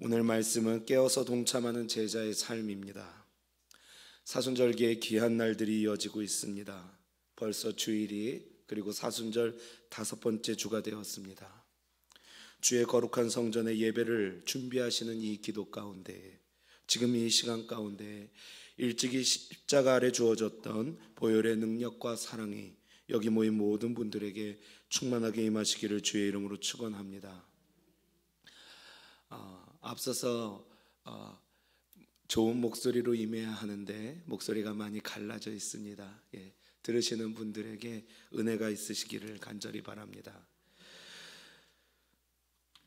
오늘 말씀은 깨어서 동참하는 제자의 삶입니다. 사순절기의 귀한 날들이 이어지고 있습니다. 벌써 주일이 그리고 사순절 다섯 번째 주가 되었습니다. 주의 거룩한 성전의 예배를 준비하시는 이 기도 가운데 지금 이 시간 가운데 일찍이 십자가 아래 주어졌던 보혈의 능력과 사랑이 여기 모인 모든 분들에게 충만하게 임하시기를 주의 이름으로 축원합니다. 어, 앞서서 어, 좋은 목소리로 임해야 하는데 목소리가 많이 갈라져 있습니다. 예, 들으시는 분들에게 은혜가 있으시기를 간절히 바랍니다.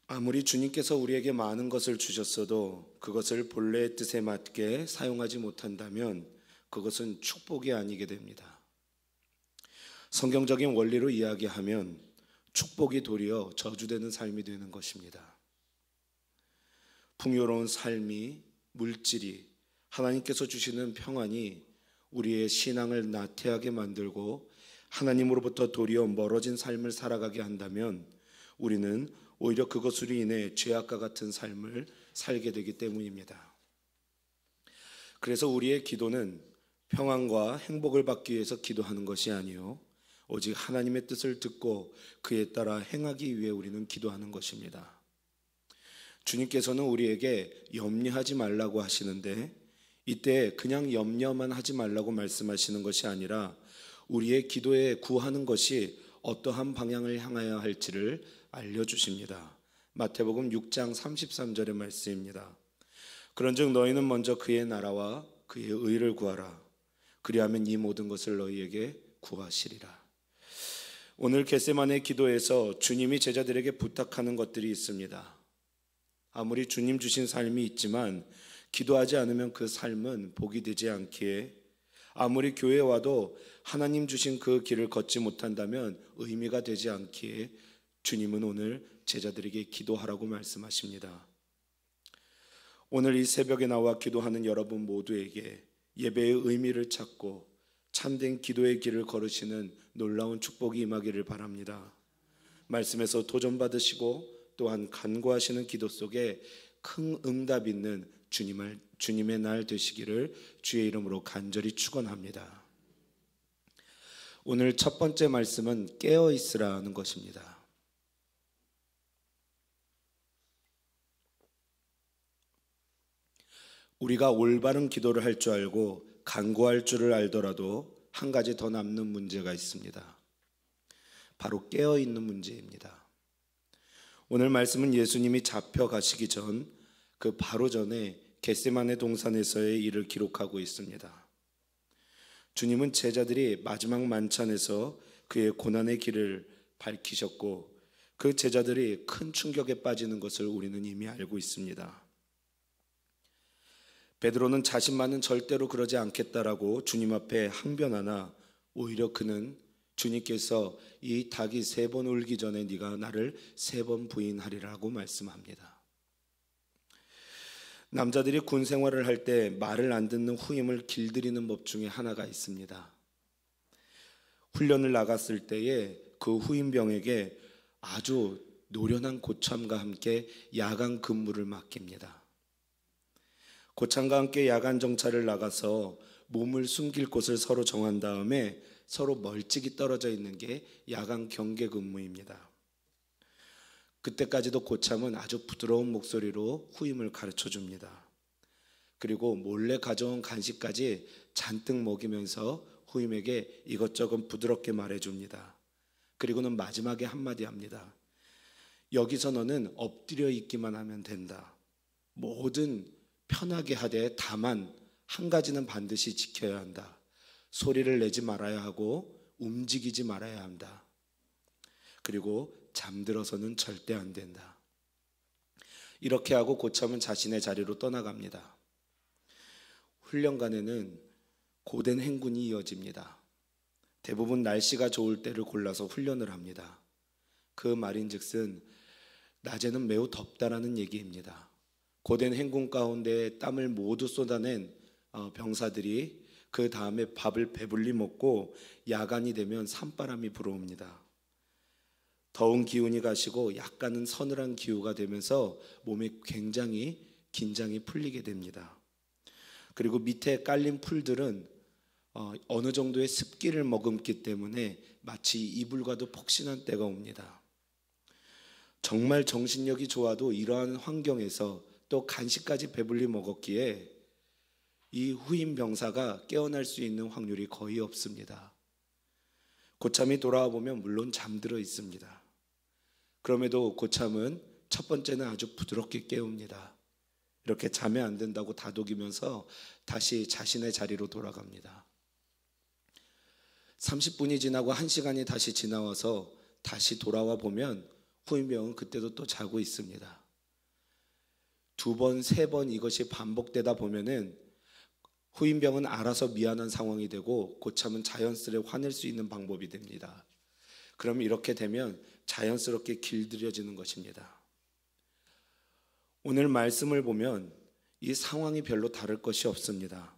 아무리 주님께서 우리에게 많은 것을 주셨어도 그것을 본래의 뜻에 맞게 사용하지 못한다면 그것은 축복이 아니게 됩니다. 성경적인 원리로 이야기하면 축복이 도리어 저주되는 삶이 되는 것입니다. 풍요로운 삶이 물질이 하나님께서 주시는 평안이 우리의 신앙을 나태하게 만들고 하나님으로부터 도리어 멀어진 삶을 살아가게 한다면 우리는 오히려 그것으로 인해 죄악과 같은 삶을 살게 되기 때문입니다. 그래서 우리의 기도는 평안과 행복을 받기 위해서 기도하는 것이 아니요 오직 하나님의 뜻을 듣고 그에 따라 행하기 위해 우리는 기도하는 것입니다. 주님께서는 우리에게 염려하지 말라고 하시는데 이때 그냥 염려만 하지 말라고 말씀하시는 것이 아니라 우리의 기도에 구하는 것이 어떠한 방향을 향하여 할지를 알려주십니다. 마태복음 6장 33절의 말씀입니다. 그런즉 너희는 먼저 그의 나라와 그의 의를 구하라. 그리하면 이 모든 것을 너희에게 구하시리라. 오늘 겟세만의 기도에서 주님이 제자들에게 부탁하는 것들이 있습니다. 아무리 주님 주신 삶이 있지만 기도하지 않으면 그 삶은 복이 되지 않기에 아무리 교회 와도 하나님 주신 그 길을 걷지 못한다면 의미가 되지 않기에 주님은 오늘 제자들에게 기도하라고 말씀하십니다. 오늘 이 새벽에 나와 기도하는 여러분 모두에게 예배의 의미를 찾고 참된 기도의 길을 걸으시는 놀라운 축복이 임하기를 바랍니다. 말씀에서 도전 받으시고 또한 간구하시는 기도 속에 큰 응답 있는 주님을 주님의 날 되시기를 주의 이름으로 간절히 축원합니다. 오늘 첫 번째 말씀은 깨어 있으라는 것입니다. 우리가 올바른 기도를 할 줄 알고 간구할 줄을 알더라도 한 가지 더 남는 문제가 있습니다. 바로 깨어 있는 문제입니다. 오늘 말씀은 예수님이 잡혀 가시기 전 그 바로 전에 겟세만의 동산에서의 일을 기록하고 있습니다. 주님은 제자들이 마지막 만찬에서 그의 고난의 길을 밝히셨고 그 제자들이 큰 충격에 빠지는 것을 우리는 이미 알고 있습니다. 베드로는 자신만은 절대로 그러지 않겠다라고 주님 앞에 항변하나 오히려 그는 주님께서 이 닭이 세 번 울기 전에 네가 나를 세 번 부인하리라고 말씀합니다. 남자들이 군 생활을 할 때 말을 안 듣는 후임을 길들이는 법 중에 하나가 있습니다. 훈련을 나갔을 때에 그 후임병에게 아주 노련한 고참과 함께 야간 근무를 맡깁니다. 고참과 함께 야간 정찰을 나가서 몸을 숨길 곳을 서로 정한 다음에 서로 멀찍이 떨어져 있는 게 야간 경계 근무입니다. 그때까지도 고참은 아주 부드러운 목소리로 후임을 가르쳐 줍니다. 그리고 몰래 가져온 간식까지 잔뜩 먹이면서 후임에게 이것저것 부드럽게 말해 줍니다. 그리고는 마지막에 한마디 합니다. 여기서 너는 엎드려 있기만 하면 된다. 뭐든 편하게 하되 다만 한 가지는 반드시 지켜야 한다. 소리를 내지 말아야 하고 움직이지 말아야 한다. 그리고 잠들어서는 절대 안 된다. 이렇게 하고 고참은 자신의 자리로 떠나갑니다. 훈련관에는 고된 행군이 이어집니다. 대부분 날씨가 좋을 때를 골라서 훈련을 합니다. 그 말인즉슨 낮에는 매우 덥다라는 얘기입니다. 고된 행군 가운데 땀을 모두 쏟아낸 어, 병사들이 그 다음에 밥을 배불리 먹고 야간이 되면 산바람이 불어옵니다. 더운 기운이 가시고 약간은 서늘한 기후가 되면서 몸에 굉장히 긴장이 풀리게 됩니다. 그리고 밑에 깔린 풀들은 어, 어느 정도의 습기를 머금기 때문에 마치 이불과도 폭신한 때가 옵니다. 정말 정신력이 좋아도 이러한 환경에서 또 간식까지 배불리 먹었기에 이 후임 병사가 깨어날 수 있는 확률이 거의 없습니다. 고참이 돌아와 보면 물론 잠들어 있습니다. 그럼에도 고참은 첫 번째는 아주 부드럽게 깨웁니다. 이렇게 자면 안 된다고 다독이면서 다시 자신의 자리로 돌아갑니다. 30분이 지나고 1시간이 다시 지나와서 다시 돌아와 보면 후임병은 그때도 또 자고 있습니다. 두 번, 세 번 이것이 반복되다 보면은 후임병은 알아서 미안한 상황이 되고 고참은 자연스레 화낼 수 있는 방법이 됩니다. 그럼 이렇게 되면 자연스럽게 길들여지는 것입니다. 오늘 말씀을 보면 이 상황이 별로 다를 것이 없습니다.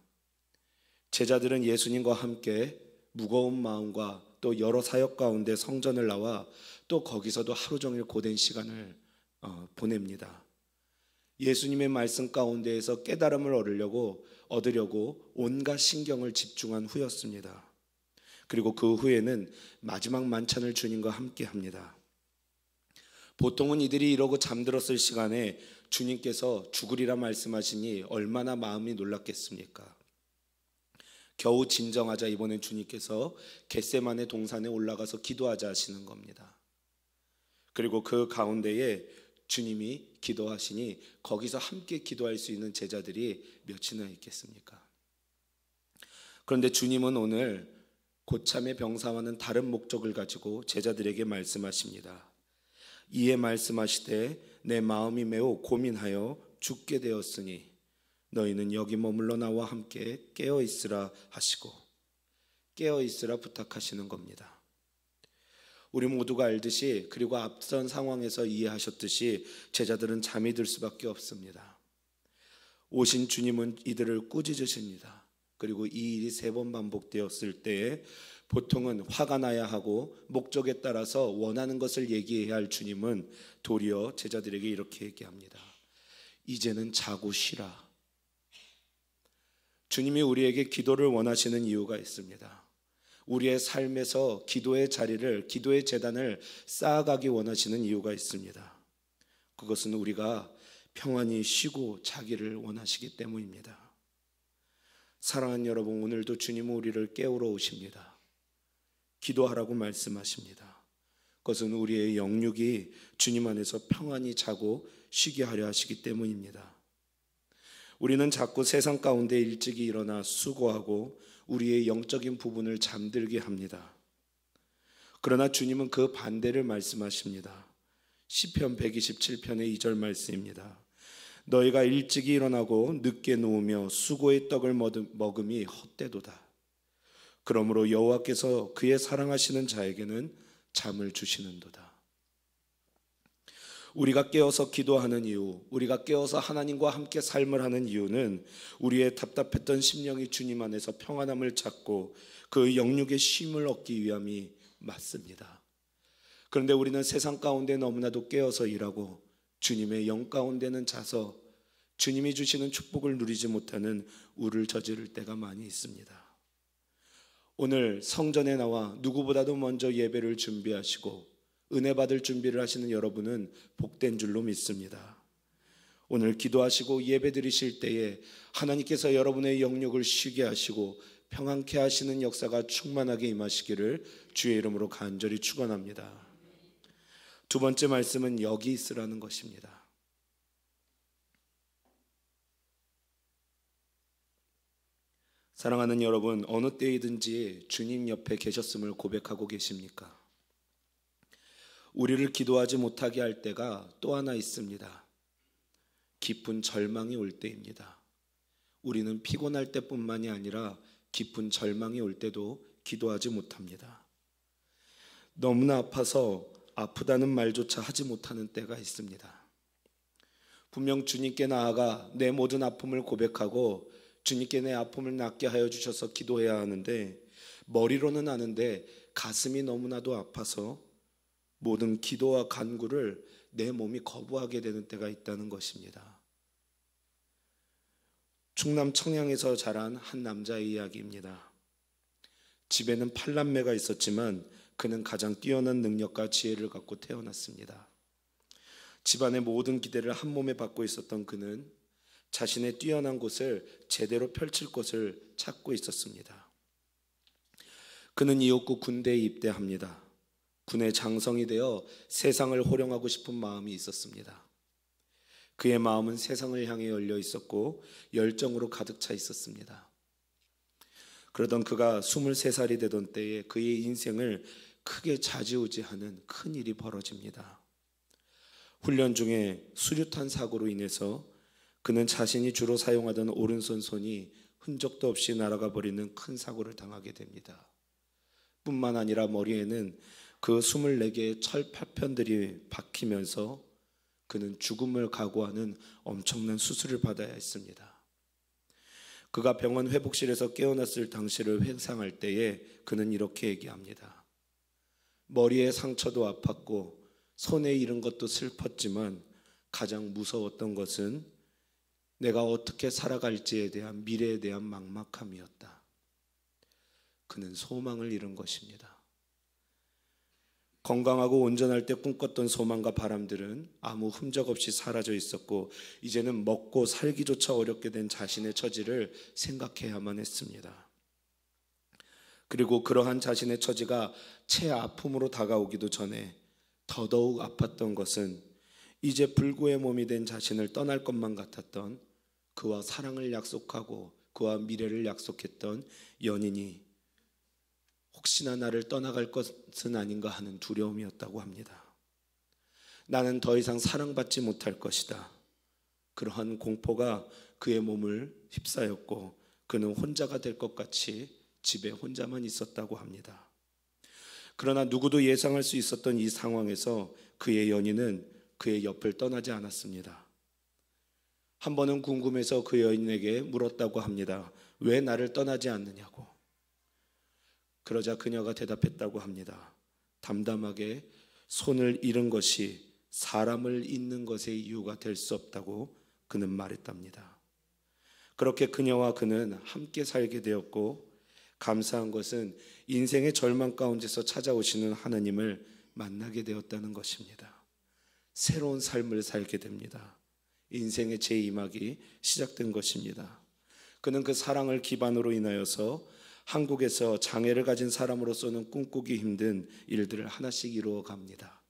제자들은 예수님과 함께 무거운 마음과 또 여러 사역 가운데 성전을 나와 또 거기서도 하루 종일 고된 시간을 어, 보냅니다. 예수님의 말씀 가운데에서 깨달음을 얻으려고 얻으려고 온갖 신경을 집중한 후였습니다. 그리고 그 후에는 마지막 만찬을 주님과 함께 합니다. 보통은 이들이 이러고 잠들었을 시간에 주님께서 죽으리라 말씀하시니 얼마나 마음이 놀랐겠습니까? 겨우 진정하자 이번엔 주님께서 겟세만의 동산에 올라가서 기도하자 하시는 겁니다. 그리고 그 가운데에 주님이 기도하시니 거기서 함께 기도할 수 있는 제자들이 몇이나 있겠습니까? 그런데 주님은 오늘 고참의 병사와는 다른 목적을 가지고 제자들에게 말씀하십니다. 이에 말씀하시되 내 마음이 매우 고민하여 죽게 되었으니 너희는 여기 머물러 나와 함께 깨어 있으라 하시고 깨어 있으라 부탁하시는 겁니다. 우리 모두가 알듯이 그리고 앞선 상황에서 이해하셨듯이 제자들은 잠이 들 수밖에 없습니다. 오신 주님은 이들을 꾸짖으십니다. 그리고 이 일이 세 번 반복되었을 때에 보통은 화가 나야 하고 목적에 따라서 원하는 것을 얘기해야 할 주님은 도리어 제자들에게 이렇게 얘기합니다. 이제는 자고 쉬라. 주님이 우리에게 기도를 원하시는 이유가 있습니다. 우리의 삶에서 기도의 자리를, 기도의 재단을 쌓아가기 원하시는 이유가 있습니다. 그것은 우리가 평안히 쉬고 자기를 원하시기 때문입니다. 사랑하는 여러분, 오늘도 주님은 우리를 깨우러 오십니다. 기도하라고 말씀하십니다. 그것은 우리의 영육이 주님 안에서 평안히 자고 쉬게 하려 하시기 때문입니다. 우리는 자꾸 세상 가운데 일찍이 일어나 수고하고 우리의 영적인 부분을 잠들게 합니다. 그러나 주님은 그 반대를 말씀하십니다. 시편 127편의 2절 말씀입니다. 너희가 일찍이 일어나고 늦게 누우며 수고의 떡을 먹음이 헛되도다. 그러므로 여호와께서 그의 사랑하시는 자에게는 잠을 주시는도다. 우리가 깨어서 기도하는 이유, 우리가 깨어서 하나님과 함께 삶을 하는 이유는 우리의 답답했던 심령이 주님 안에서 평안함을 찾고 그 영육의 쉼을 얻기 위함이 맞습니다. 그런데 우리는 세상 가운데 너무나도 깨어서 일하고 주님의 영 가운데는 자서 주님이 주시는 축복을 누리지 못하는 우를 저지를 때가 많이 있습니다. 오늘 성전에 나와 누구보다도 먼저 예배를 준비하시고 은혜 받을 준비를 하시는 여러분은 복된 줄로 믿습니다. 오늘 기도하시고 예배 드리실 때에 하나님께서 여러분의 영역을 쉬게 하시고 평안케 하시는 역사가 충만하게 임하시기를 주의 이름으로 간절히 축원합니다. 두 번째 말씀은 여기 있으라는 것입니다. 사랑하는 여러분, 어느 때이든지 주님 옆에 계셨음을 고백하고 계십니까? 우리를 기도하지 못하게 할 때가 또 하나 있습니다. 깊은 절망이 올 때입니다. 우리는 피곤할 때뿐만이 아니라 깊은 절망이 올 때도 기도하지 못합니다. 너무나 아파서 아프다는 말조차 하지 못하는 때가 있습니다. 분명 주님께 나아가 내 모든 아픔을 고백하고 주님께 내 아픔을 낫게 하여 주셔서 기도해야 하는데 머리로는 아는데 가슴이 너무나도 아파서 모든 기도와 간구를 내 몸이 거부하게 되는 때가 있다는 것입니다. 충남 청양에서 자란 한 남자의 이야기입니다. 집에는 팔남매가 있었지만 그는 가장 뛰어난 능력과 지혜를 갖고 태어났습니다. 집안의 모든 기대를 한 몸에 받고 있었던 그는 자신의 뛰어난 곳을 제대로 펼칠 곳을 찾고 있었습니다. 그는 이윽고 군대에 입대합니다. 군의 장성이 되어 세상을 호령하고 싶은 마음이 있었습니다. 그의 마음은 세상을 향해 열려 있었고 열정으로 가득 차 있었습니다. 그러던 그가 23살이 되던 때에 그의 인생을 크게 좌지우지하는 큰 일이 벌어집니다. 훈련 중에 수류탄 사고로 인해서 그는 자신이 주로 사용하던 오른손 손이 흔적도 없이 날아가 버리는 큰 사고를 당하게 됩니다. 뿐만 아니라 머리에는 그 24개의 철 파편들이 박히면서 그는 죽음을 각오하는 엄청난 수술을 받아야 했습니다. 그가 병원 회복실에서 깨어났을 당시를 회상할 때에 그는 이렇게 얘기합니다. 머리에 상처도 아팠고 손에 잃은 것도 슬펐지만 가장 무서웠던 것은 내가 어떻게 살아갈지에 대한 미래에 대한 막막함이었다. 그는 소망을 잃은 것입니다. 건강하고 온전할 때 꿈꿨던 소망과 바람들은 아무 흔적 없이 사라져 있었고 이제는 먹고 살기조차 어렵게 된 자신의 처지를 생각해야만 했습니다. 그리고 그러한 자신의 처지가 채 아픔으로 다가오기도 전에 더더욱 아팠던 것은 이제 불구의 몸이 된 자신을 떠날 것만 같았던 그와 사랑을 약속하고 그와 미래를 약속했던 연인이 혹시나 나를 떠나갈 것은 아닌가 하는 두려움이었다고 합니다. 나는 더 이상 사랑받지 못할 것이다. 그러한 공포가 그의 몸을 휩싸였고 그는 혼자가 될 것 같이 집에 혼자만 있었다고 합니다. 그러나 누구도 예상할 수 있었던 이 상황에서 그의 연인은 그의 옆을 떠나지 않았습니다. 한 번은 궁금해서 그 여인에게 물었다고 합니다. 왜 나를 떠나지 않느냐고. 그러자 그녀가 대답했다고 합니다. 담담하게 손을 잃은 것이 사람을 잊는 것의 이유가 될 수 없다고 그는 말했답니다. 그렇게 그녀와 그는 함께 살게 되었고 감사한 것은 인생의 절망 가운데서 찾아오시는 하나님을 만나게 되었다는 것입니다. 새로운 삶을 살게 됩니다. 인생의 재임하기 시작된 것입니다. 그는 그 사랑을 기반으로 인하여서 한국에서 장애를 가진 사람으로서는 꿈꾸기 힘든 일들을 하나씩 이루어 갑니다.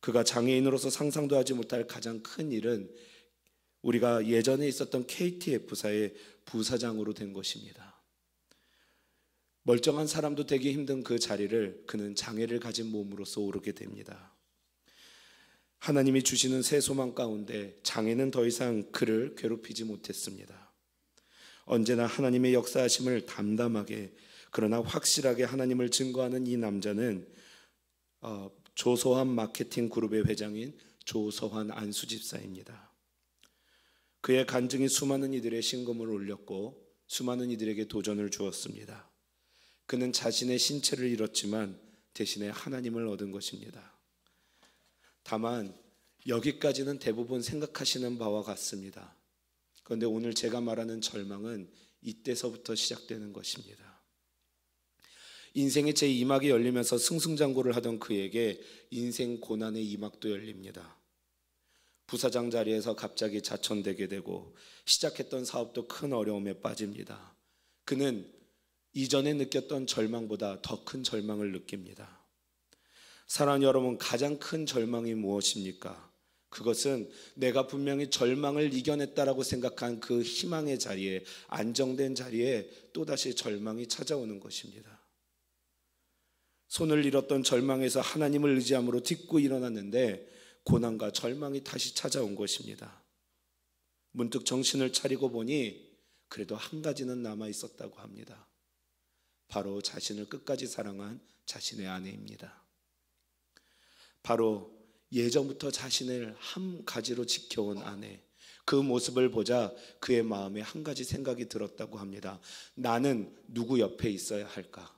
그가 장애인으로서 상상도 하지 못할 가장 큰 일은 우리가 예전에 있었던 KTF사의 부사장으로 된 것입니다. 멀쩡한 사람도 되기 힘든 그 자리를 그는 장애를 가진 몸으로서 오르게 됩니다. 하나님이 주시는 새 소망 가운데 장애는 더 이상 그를 괴롭히지 못했습니다. 언제나 하나님의 역사하심을 담담하게 그러나 확실하게 하나님을 증거하는 이 남자는 어, 조소한 마케팅 그룹의 회장인 조서환 안수집사입니다. 그의 간증이 수많은 이들의 신금을 올렸고 수많은 이들에게 도전을 주었습니다. 그는 자신의 신체를 잃었지만 대신에 하나님을 얻은 것입니다. 다만 여기까지는 대부분 생각하시는 바와 같습니다. 그런데 오늘 제가 말하는 절망은 이때서부터 시작되는 것입니다. 인생의 제 이막이 열리면서 승승장구를 하던 그에게 인생 고난의 이막도 열립니다. 부사장 자리에서 갑자기 자천되게 되고 시작했던 사업도 큰 어려움에 빠집니다. 그는 이전에 느꼈던 절망보다 더 큰 절망을 느낍니다. 사랑 여러분, 가장 큰 절망이 무엇입니까? 그것은 내가 분명히 절망을 이겨냈다라고 생각한 그 희망의 자리에 안정된 자리에 또다시 절망이 찾아오는 것입니다. 손을 잃었던 절망에서 하나님을 의지함으로 딛고 일어났는데 고난과 절망이 다시 찾아온 것입니다. 문득 정신을 차리고 보니 그래도 한 가지는 남아 있었다고 합니다. 바로 자신을 끝까지 사랑한 자신의 아내입니다. 바로 예전부터 자신을 한 가지로 지켜온 아내. 그 모습을 보자 그의 마음에 한 가지 생각이 들었다고 합니다. 나는 누구 옆에 있어야 할까?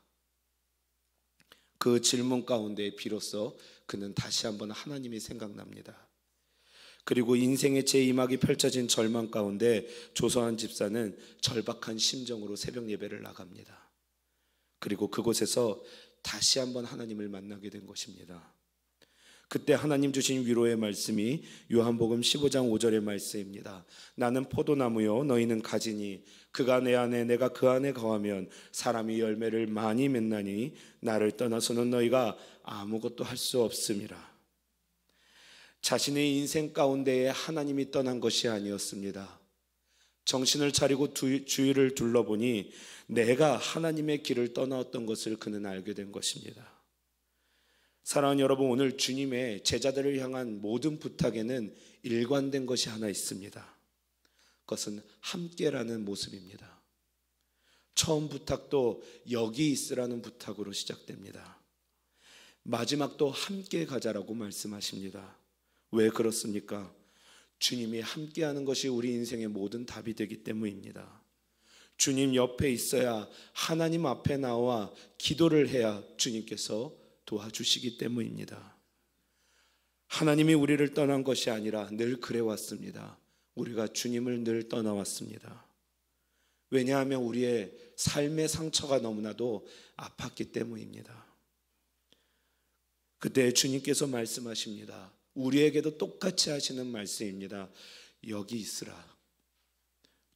그 질문 가운데 비로소 그는 다시 한번 하나님이 생각납니다. 그리고 인생의 재임하기 펼쳐진 절망 가운데 조서한 집사는 절박한 심정으로 새벽 예배를 나갑니다. 그리고 그곳에서 다시 한번 하나님을 만나게 된 것입니다. 그때 하나님 주신 위로의 말씀이 요한복음 15장 5절의 말씀입니다. 나는 포도나무요 너희는 가지니 그가 내 안에 내가 그 안에 거하면 사람이 열매를 많이 맺나니 나를 떠나서는 너희가 아무것도 할 수 없음이라. 자신의 인생 가운데에 하나님이 떠난 것이 아니었습니다. 정신을 차리고 주위를 둘러보니 내가 하나님의 길을 떠나왔던 것을 그는 알게 된 것입니다. 사랑하는 여러분, 오늘 주님의 제자들을 향한 모든 부탁에는 일관된 것이 하나 있습니다. 그것은 함께라는 모습입니다. 처음 부탁도 여기 있으라는 부탁으로 시작됩니다. 마지막도 함께 가자라고 말씀하십니다. 왜 그렇습니까? 주님이 함께하는 것이 우리 인생의 모든 답이 되기 때문입니다. 주님 옆에 있어야 하나님 앞에 나와 기도를 해야 주님께서 도와주시기 때문입니다. 하나님이 우리를 떠난 것이 아니라 늘 그래왔습니다. 우리가 주님을 늘 떠나왔습니다. 왜냐하면 우리의 삶의 상처가 너무나도 아팠기 때문입니다. 그때 주님께서 말씀하십니다. 우리에게도 똑같이 하시는 말씀입니다. 여기 있으라.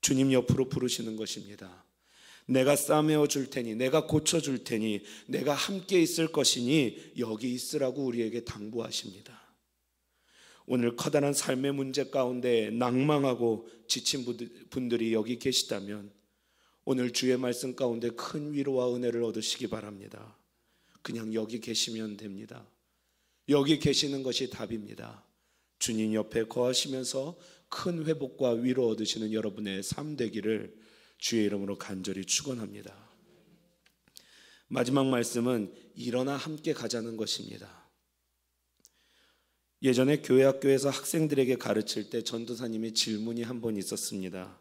주님 옆으로 부르시는 것입니다. 내가 싸매어 줄 테니, 내가 고쳐 줄 테니, 내가 함께 있을 것이니 여기 있으라고 우리에게 당부하십니다. 오늘 커다란 삶의 문제 가운데 낭망하고 지친 분들이 여기 계시다면 오늘 주의 말씀 가운데 큰 위로와 은혜를 얻으시기 바랍니다. 그냥 여기 계시면 됩니다. 여기 계시는 것이 답입니다. 주님 옆에 거하시면서 큰 회복과 위로 얻으시는 여러분의 삶 되기를 주의 이름으로 간절히 축원합니다. 마지막 말씀은 일어나 함께 가자는 것입니다. 예전에 교회 학교에서 학생들에게 가르칠 때 전도사님의 질문이 한 번 있었습니다.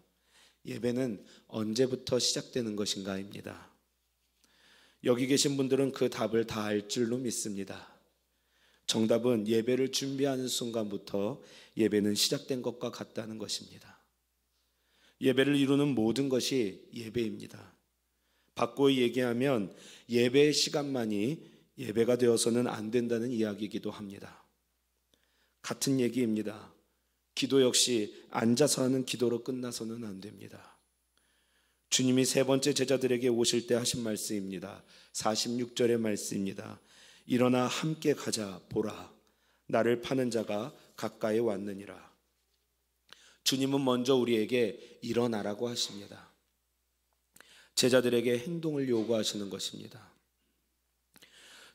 예배는 언제부터 시작되는 것인가입니다. 여기 계신 분들은 그 답을 다 알 줄로 믿습니다. 정답은 예배를 준비하는 순간부터 예배는 시작된 것과 같다는 것입니다. 예배를 이루는 모든 것이 예배입니다. 바꿔 얘기하면 예배의 시간만이 예배가 되어서는 안 된다는 이야기이기도 합니다. 같은 얘기입니다. 기도 역시 앉아서 하는 기도로 끝나서는 안 됩니다. 주님이 세 번째 제자들에게 오실 때 하신 말씀입니다. 46절의 말씀입니다. 일어나 함께 가자 보라 나를 파는 자가 가까이 왔느니라. 주님은 먼저 우리에게 일어나라고 하십니다. 제자들에게 행동을 요구하시는 것입니다.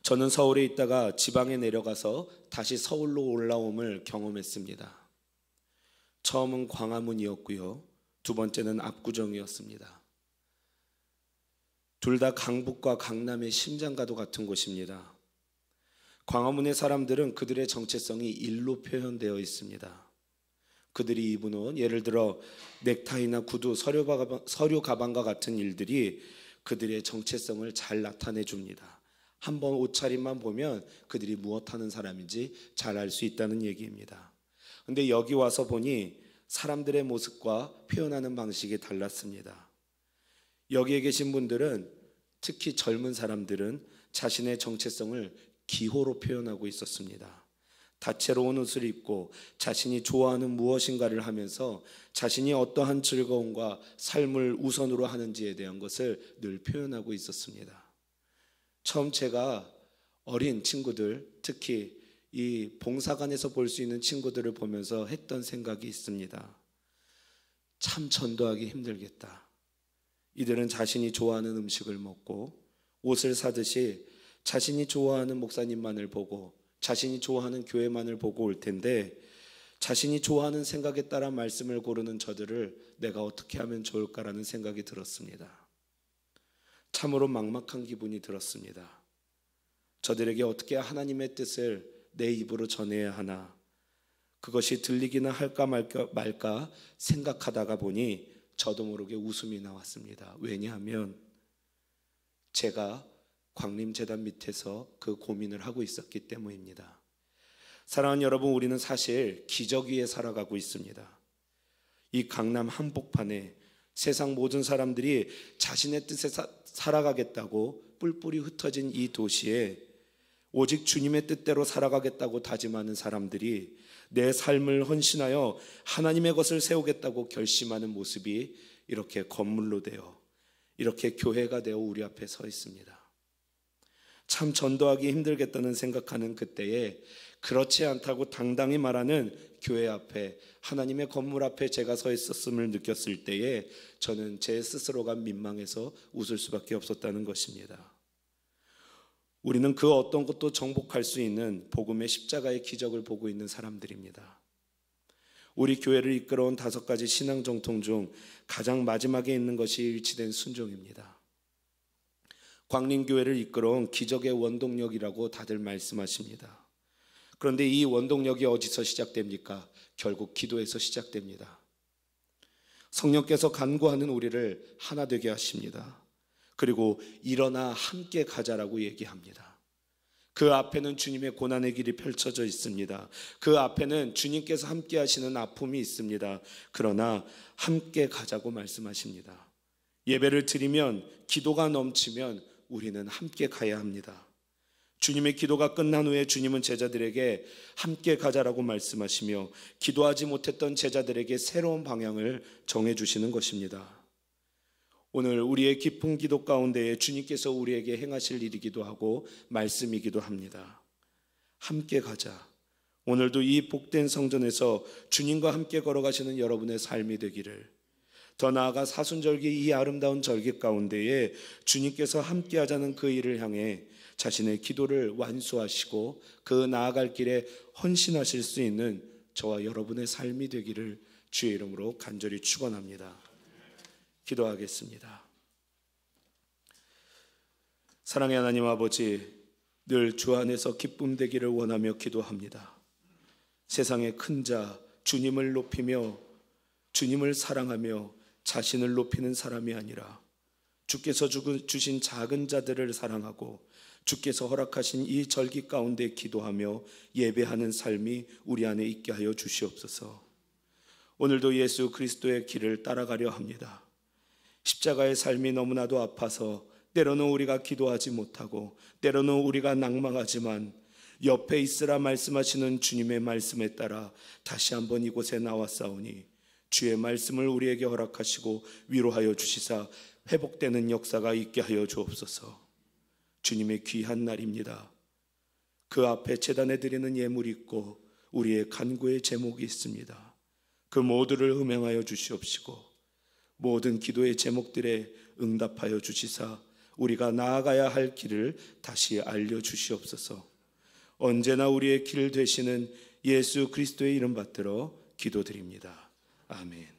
저는 서울에 있다가 지방에 내려가서 다시 서울로 올라옴을 경험했습니다. 처음은 광화문이었고요. 두 번째는 압구정이었습니다. 둘 다 강북과 강남의 심장과도 같은 곳입니다. 광화문의 사람들은 그들의 정체성이 일로 표현되어 있습니다. 그들이 입은 옷, 예를 들어 넥타이나 구두, 서류 가방, 서류 가방과 같은 일들이 그들의 정체성을 잘 나타내 줍니다. 한번 옷차림만 보면 그들이 무엇 하는 사람인지 잘 알 수 있다는 얘기입니다. 근데 여기 와서 보니 사람들의 모습과 표현하는 방식이 달랐습니다. 여기에 계신 분들은 특히 젊은 사람들은 자신의 정체성을 기호로 표현하고 있었습니다. 다채로운 옷을 입고 자신이 좋아하는 무엇인가를 하면서 자신이 어떠한 즐거움과 삶을 우선으로 하는지에 대한 것을 늘 표현하고 있었습니다. 처음 제가 어린 친구들, 특히 이 봉사관에서 볼 수 있는 친구들을 보면서 했던 생각이 있습니다. 참 전도하기 힘들겠다. 이들은 자신이 좋아하는 음식을 먹고 옷을 사듯이 자신이 좋아하는 목사님만을 보고 자신이 좋아하는 교회만을 보고 올 텐데 자신이 좋아하는 생각에 따라 말씀을 고르는 저들을 내가 어떻게 하면 좋을까라는 생각이 들었습니다. 참으로 막막한 기분이 들었습니다. 저들에게 어떻게 하나님의 뜻을 내 입으로 전해야 하나 그것이 들리기나 할까 말까, 말까 생각하다가 보니 저도 모르게 웃음이 나왔습니다. 왜냐하면 제가 광림재단 밑에서 그 고민을 하고 있었기 때문입니다. 사랑하는 여러분, 우리는 사실 기적 위에 살아가고 있습니다. 이 강남 한복판에 세상 모든 사람들이 자신의 뜻에 사, 살아가겠다고 뿔뿔이 흩어진 이 도시에 오직 주님의 뜻대로 살아가겠다고 다짐하는 사람들이 내 삶을 헌신하여 하나님의 것을 세우겠다고 결심하는 모습이 이렇게 건물로 되어 이렇게 교회가 되어 우리 앞에 서 있습니다. 참 전도하기 힘들겠다는 생각하는 그때에 그렇지 않다고 당당히 말하는 교회 앞에 하나님의 건물 앞에 제가 서 있었음을 느꼈을 때에 저는 제 스스로가 민망해서 웃을 수밖에 없었다는 것입니다. 우리는 그 어떤 것도 정복할 수 있는 복음의 십자가의 기적을 보고 있는 사람들입니다. 우리 교회를 이끌어온 다섯 가지 신앙 정통 중 가장 마지막에 있는 것이 일치된 순종입니다. 광림교회를 이끌어온 기적의 원동력이라고 다들 말씀하십니다. 그런데 이 원동력이 어디서 시작됩니까? 결국 기도에서 시작됩니다. 성령께서 간구하는 우리를 하나 되게 하십니다. 그리고 일어나 함께 가자라고 얘기합니다. 그 앞에는 주님의 고난의 길이 펼쳐져 있습니다. 그 앞에는 주님께서 함께 하시는 아픔이 있습니다. 그러나 함께 가자고 말씀하십니다. 예배를 드리면 기도가 넘치면 우리는 함께 가야 합니다. 주님의 기도가 끝난 후에 주님은 제자들에게 함께 가자라고 말씀하시며 기도하지 못했던 제자들에게 새로운 방향을 정해 주시는 것입니다. 오늘 우리의 깊은 기도 가운데에 주님께서 우리에게 행하실 일이기도 하고 말씀이기도 합니다. 함께 가자. 오늘도 이 복된 성전에서 주님과 함께 걸어가시는 여러분의 삶이 되기를 더 나아가 사순절기 이 아름다운 절기 가운데에 주님께서 함께 하자는 그 일을 향해 자신의 기도를 완수하시고 그 나아갈 길에 헌신하실 수 있는 저와 여러분의 삶이 되기를 주의 이름으로 간절히 축원합니다. 기도하겠습니다. 사랑의 하나님 아버지, 늘 주 안에서 기쁨 되기를 원하며 기도합니다. 세상의 큰 자, 주님을 높이며 주님을 사랑하며 자신을 높이는 사람이 아니라 주께서 주신 작은 자들을 사랑하고 주께서 허락하신 이 절기 가운데 기도하며 예배하는 삶이 우리 안에 있게 하여 주시옵소서. 오늘도 예수 그리스도의 길을 따라가려 합니다. 십자가의 삶이 너무나도 아파서 때로는 우리가 기도하지 못하고 때로는 우리가 낭망하지만 옆에 있으라 말씀하시는 주님의 말씀에 따라 다시 한번 이곳에 나왔사오니 주의 말씀을 우리에게 허락하시고 위로하여 주시사 회복되는 역사가 있게 하여 주옵소서. 주님의 귀한 날입니다. 그 앞에 재단에 드리는 예물이 있고 우리의 간구의 제목이 있습니다. 그 모두를 음행하여 주시옵시고 모든 기도의 제목들에 응답하여 주시사 우리가 나아가야 할 길을 다시 알려 주시옵소서. 언제나 우리의 길 되시는 예수 그리스도의 이름 받들어 기도드립니다. 아멘.